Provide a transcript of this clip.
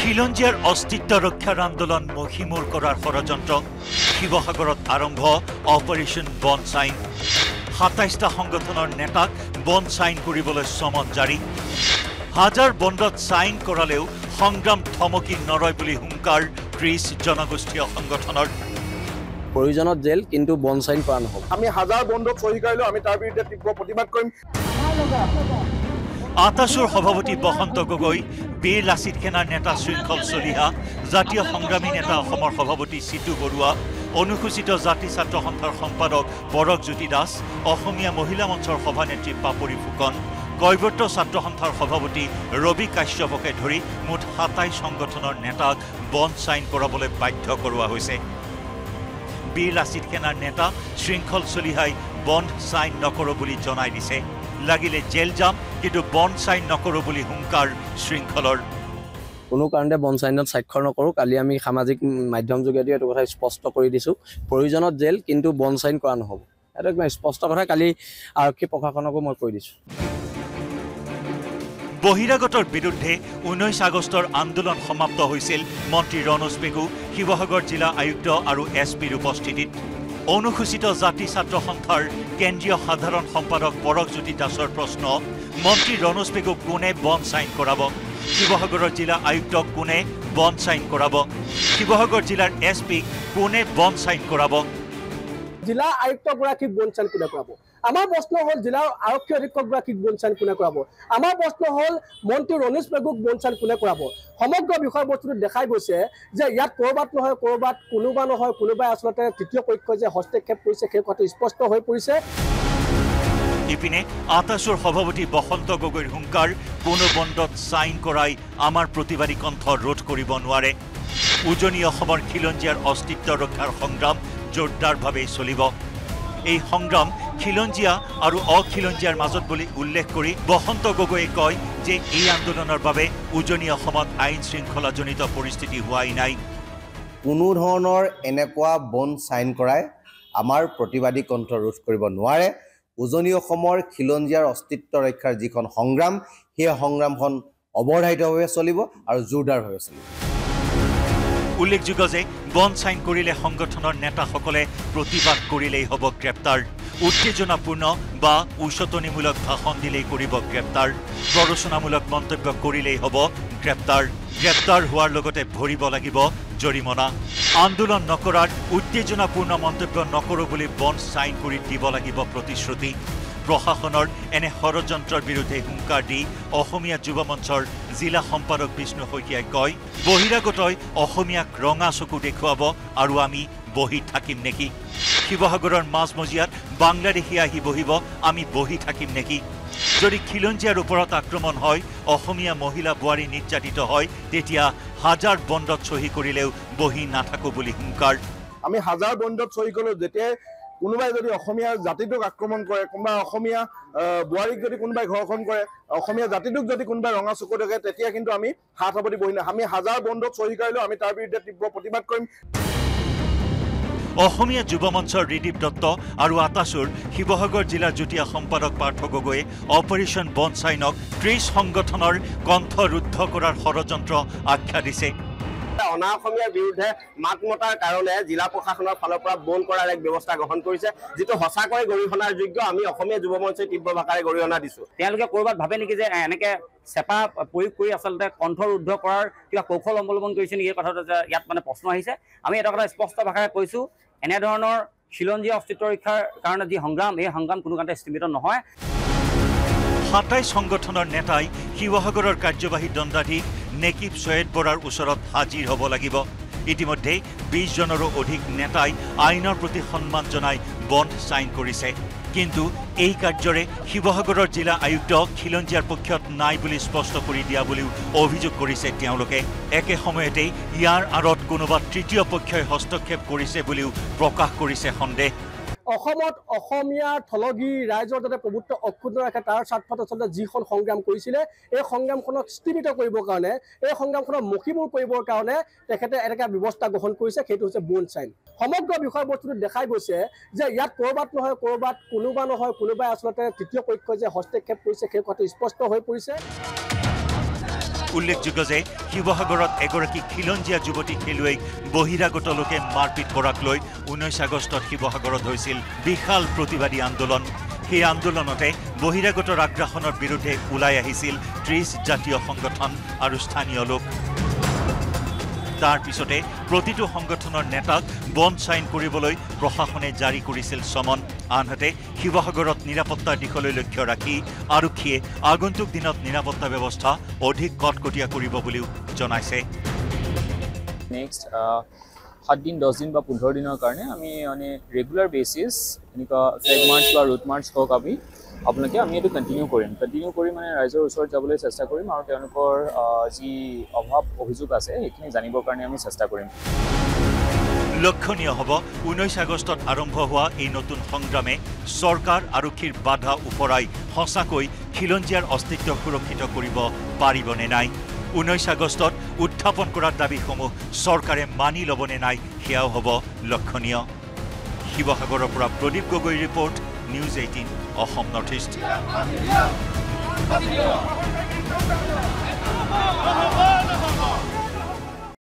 খিলঞ্জীয়াৰ অস্তিত্ব ৰক্ষাৰ আন্দোলন মষিমূৰ কৰাৰ ষড়যন্ত্ৰ শিৱসাগৰত আৰম্ভ অপাৰেশ্যন বন চাইন সাতাইছটা সংগঠনৰ নেতাক বন চাইন কৰিবলৈ চমন জাৰি। হাজাৰ বণ্ডত চাইন কৰালেও সংগ্ৰাম থমকি নৰয় বুলি হুংকাৰ ত্ৰিছ জনগোষ্ঠীয় সংগঠনৰ প্ৰয়োজনত জেল কিন্তু বন চাইন কৰা নহ'ব। আমি হাজাৰ বন্ধক চহী কৰিলেও আমি তাৰ বিৰুদ্ধে তীব্ৰ প্ৰতিবাদ কৰিম। আটাছুৰ সভাপতি বসন্ত গগৈ বীৰ লাচিত সেনাৰ নেতা শৃংখল চলিহা জাতীয় সংগ্ৰামী নেতা অসমৰ সভাপতি চিতু বৰুৱা অনুসূচিত জাতি ছাত্ৰ সন্থাৰ সম্পাদক পৰকজ্যোতি দাস অসমীয়া মহিলা মঞ্চৰ সভানেত্ৰী পাপৰি ফুকন কৈৱৰ্ত ছাত্ৰ সন্থাৰ সভাপতি ৰবি কাশ্যপকে ধৰি মুঠ সাতাইছ সংগঠনৰ নেতাক বন চাইন কৰাবলৈ বাধ্য কৰোৱা হৈছে। বীৰ লাচিত সেনাৰ নেতা শৃংখল চলিহাই বন্ধ চাইন নকৰোঁ বুলি জনাই দিছে। লাগিলে জেল যাম কিন্তু বন্ধ চাইন নকৰোঁ বুলি হুংকাৰ শৃংখলৰ। কোনো কাৰণতে বন চাইনত স্বাক্ষৰ নকৰোঁ কালি আমি সামাজিক মাধ্যম যোগেদি এইটো কথা স্পষ্ট কৰি দিছোঁ। প্ৰয়োজনত জেল কিন্তু বন চাইন কৰা নহ'ব। এইটো একদম স্পষ্ট কথা কালি আৰক্ষী প্ৰশাসনকো মই কৈ দিছোঁ। বহিৰাগতৰ বিৰুদ্ধে ঊনৈছ আগষ্টৰ আন্দোলন সমাপ্ত হৈছিল মন্ত্ৰী ৰণোজ পেগু শিৱসাগৰ জিলা আয়ুক্ত আৰু এছ পিৰ উপস্থিতিত। অনুসূচিত জাতি ছাত্ৰ সন্থাৰ কেন্দ্ৰীয় সাধাৰণ সম্পাদক পৰকজ্যোতি দাসৰ প্ৰশ্ন মন্ত্ৰী ৰণোজ পেগুক কোনে বন চাইন কৰাব? শিৱসাগৰৰ জিলা আয়ুক্তক কোনে বন চাইন কৰাব? শিৱসাগৰ জিলাৰ এছ পিক কোনে বন চাইন কৰাব? জিলা আয়ুক্তগৰাকীক বনচাইন কোনে কৰাব? আমাৰ প্ৰশ্ন হ'ল জিলাৰ আৰক্ষী অধীক্ষকগৰাকীক বনচাইন কোনে কৰাব? আমাৰ প্ৰশ্ন হ'ল মন্ত্ৰী ৰণোজ পেগুক বনচাইন কোনে কৰাব? সমগ্ৰ বিষয়বস্তুটো দেখাই গৈছে যে ইয়াত ক'ৰবাত নহয় ক'ৰবাত কোনোবা নহয় কোনোবাই আচলতে তৃতীয় পক্ষই যে হস্তক্ষেপ কৰিছে সেই কথাটো স্পষ্ট হৈ পৰিছে। ইপিনে আটাছুৰ সভাপতি বসন্ত গগৈৰ হুংকাৰ কোনো বণ্ডত চাইন কৰাই আমাৰ প্ৰতিবাদী কণ্ঠ ৰোধ কৰিব নোৱাৰে। উজনি অসমৰ খিলঞ্জীয়াৰ অস্তিত্ব ৰক্ষাৰ সংগ্ৰাম জোৰদাৰভাৱে চলিব। এই সংগ্ৰাম খিলঞ্জীয়া আৰু অখিলঞ্জীয়াৰ মাজত বুলি উল্লেখ কৰি বসন্ত গগৈয়ে কয় যে এই আন্দোলনৰ বাবে উজনি অসমত আইন শৃংখলাজনিত পৰিস্থিতি হোৱাই নাই। কোনো ধৰণৰ এনেকুৱা বন চাইন কৰাই আমাৰ প্ৰতিবাদী কণ্ঠ ৰোধ কৰিব নোৱাৰে। উজনি অসমৰ খিলঞ্জীয়াৰ অস্তিত্ব ৰক্ষাৰ যিখন সংগ্ৰাম সেই সংগ্ৰামখন অৱধাৰিতভাৱে চলিব আৰু জোৰদাৰভাৱে চলিব। উল্লেখযোগ্য যে বন চাইন কৰিলে সংগঠনৰ নেতাসকলে প্ৰতিবাদ কৰিলেই হ'ব গ্ৰেপ্তাৰ উত্তেজনাপূৰ্ণ বা উচতনিমূলক ভাষণ দিলেই কৰিব গ্ৰেপ্তাৰ প্ৰৰোচনামূলক মন্তব্য কৰিলেই হ'ব গ্ৰেপ্তাৰ। গ্ৰেপ্তাৰ হোৱাৰ লগতে ভৰিব লাগিব জৰিমনা। আন্দোলন নকৰাৰ উত্তেজনাপূৰ্ণ মন্তব্য নকৰোঁ বুলি বন চাইন কৰি দিব লাগিব প্ৰতিশ্ৰুতি। প্ৰশাসনৰ এনে ষড়যন্ত্ৰৰ বিৰুদ্ধে হুংকাৰ দি অসমীয়া যুৱ মঞ্চৰ জিলা সম্পাদক বিষ্ণু শইকীয়াই কয় বহিৰাগতই অসমীয়াক ৰঙা চকু দেখুৱাব আৰু আমি বহি থাকিম নেকি? শিৱসাগৰৰ মাজমজিয়াত বাংলাদেশী আহি বহিব আমি বহি থাকিম নেকি? যদি খিলঞ্জীয়াৰ ওপৰত আক্ৰমণ হয় অসমীয়া মহিলা বোৱাৰী নিৰ্যাতিত হয় তেতিয়া হাজাৰ বণ্ডত চহী কৰিলেও বহি নাথাকোঁ বুলি হুংকাৰ। আমি হাজাৰ বন্ধত চহী কৰিলেও যেতিয়াই কোনোবাই যদি অসমীয়া জাতিটোক আক্ৰমণ কৰে কোনোবা অসমীয়া বোৱাৰীক যদি কোনোবাই ঘৰখন কৰে অসমীয়া জাতিটোক যদি কোনোবাই ৰঙা চকু দেখে তেতিয়া কিন্তু আমি হাত সাৱটি বহি নাই আমি হাজাৰ বন্ধত চহী কৰিলেও আমি তাৰ বিৰুদ্ধে তীব্ৰ প্ৰতিবাদ কৰিম। অসমীয়া যুৱ মঞ্চৰ ৰিদীপ দত্ত আৰু আটাছুৰ শিৱসাগৰ জিলাৰ যুটীয়া সম্পাদক পাৰ্থ গগৈয়ে অপাৰেশ্যন বন চাইনক ত্ৰিছ সংগঠনৰ কণ্ঠ ৰুদ্ধ কৰাৰ ষড়যন্ত্ৰ আখ্যা দিছে। অনা অসমীয়াৰ বিৰুদ্ধে মাত মতাৰ কাৰণে জিলা প্ৰশাসনৰ ফালৰ পৰা বন্ধ কৰাৰ এক ব্যৱস্থা গ্ৰহণ কৰিছে যিটো সঁচাকৈ গৰিহণাৰ যোগ্য। আমি অসমীয়া যুৱ মঞ্চই তীব্ৰ ভাষাৰে গৰিহণা দিছো। তেওঁলোকে ক'ৰবাত ভাবে নেকি যে এনেকে চেপা প্ৰয়োগ কৰি আচলতে কণ্ঠ ৰুদ্ধ কৰাৰ কিবা কৌশল অৱলম্বন কৰিছে নেকি এই কথাটো যে ইয়াত মানে প্ৰশ্ন আহিছে। আমি এটা কথা স্পষ্ট ভাষাৰে কৈছোঁ এনেধৰণৰ খিলঞ্জীয়া অস্তিত্ব ৰক্ষাৰ কাৰণে যি সংগ্ৰাম এই সংগ্ৰাম কোনো কাৰণতে স্থিমিত নহয়। সাতাইছ সংগঠনৰ নেতাই শিৱসাগৰৰ কাৰ্যবাহী দণ্ডাধীশ নেকিব ছৈয়দ বৰাৰ ওচৰত হাজিৰ হ'ব লাগিব। ইতিমধ্যে বিছজনৰো অধিক নেতাই আইনৰ প্ৰতি সন্মান জনাই বন্ধ চাইন কৰিছে। কিন্তু এই কাৰ্যৰে শিৱসাগৰৰ জিলা আয়ুক্ত খিলঞ্জীয়াৰ পক্ষত নাই বুলি স্পষ্ট কৰি দিয়া বুলিও অভিযোগ কৰিছে তেওঁলোকে। একে সময়তে ইয়াৰ আঁৰত কোনোবা তৃতীয় পক্ষই হস্তক্ষেপ কৰিছে বুলিও প্ৰকাশ কৰিছে সন্দেহ। অসমত অসমীয়াৰ থলগী ৰাইজৰ যাতে প্ৰভুত্ব অক্ষুণ্ণ ৰাখে তাৰ স্বাৰ্থত আচলতে যিখন সংগ্ৰাম কৰিছিলে এই সংগ্ৰামখনক স্থিমিত কৰিবৰ কাৰণে এই সংগ্ৰামখনক মষিমূৰ কৰিবৰ কাৰণে তেখেতে এনেকুৱা ব্যৱস্থা গ্ৰহণ কৰিছে সেইটো হৈছে বন চাইন সমগ্ৰ বিষয়বস্তুটো দেখাই গৈছে যে ইয়াত ক'ৰবাত নহয় ক'ৰবাত কোনোবা নহয় কোনোবাই আচলতে তৃতীয় পক্ষই যে হস্তক্ষেপ কৰিছে সেই কথাটো স্পষ্ট হৈ পৰিছে। উল্লেখযোগ্য যে শিৱসাগৰত এগৰাকী খিলঞ্জীয়া যুৱতী খেলুৱৈক বহিৰাগত লোকে মাৰপিট কৰাক লৈ ঊনৈছ আগষ্টত শিৱসাগৰত হৈছিল বিশাল প্ৰতিবাদী আন্দোলন। সেই আন্দোলনতে বহিৰাগতৰ আগ্ৰাসনৰ বিৰুদ্ধে ওলাই আহিছিল ত্ৰিছ জাতীয় সংগঠন আৰু স্থানীয় লোক। তাৰ পিছতে প্ৰতিটো সংগঠনৰ নেতাক বন চাইন কৰিবলৈ প্ৰশাসনে জাৰি কৰিছিল চমন। আনহাতে শিৱসাগৰত নিৰাপত্তাৰ দিশলৈ লক্ষ্য ৰাখি আৰক্ষীয়ে আগন্তুক দিনত নিৰাপত্তা ব্যৱস্থা অধিক কটকটীয়া কৰিব বুলিও জনাইছে। নেক্সট সাতদিন দহদিন বা পোন্ধৰ দিনৰ কাৰণে আমি মানে ৰেগুলাৰ বেচিছ এনেকুৱা ফ্লেগ মাৰ্চ বা ৰুট মাৰ্চ হওক আমি আপোনালোকে আমি এইটো কণ্টিনিউ কৰিম। কণ্টিনিউ কৰি মানে ৰাইজৰ ওচৰত যাবলৈ চেষ্টা কৰিম আৰু তেওঁলোকৰ যি অভাৱ অভিযোগ আছে সেইখিনি জানিবৰ কাৰণে আমি চেষ্টা কৰিম। লক্ষণীয় হ'ব ঊনৈছ আগষ্টত আৰম্ভ হোৱা এই নতুন সংগ্ৰামে চৰকাৰ আৰক্ষীৰ বাধা ওপৰাই সঁচাকৈ খিলঞ্জীয়াৰ অস্তিত্ব সুৰক্ষিত কৰিব পাৰিবনে নাই? ঊনৈছ আগষ্টত উত্থাপন কৰা দাবীসমূহ চৰকাৰে মানি ল'বনে নাই? সেয়াও হ'ব লক্ষণীয়। শিৱসাগৰৰ পৰা Pradip Gogoi report news eighteen Assam north east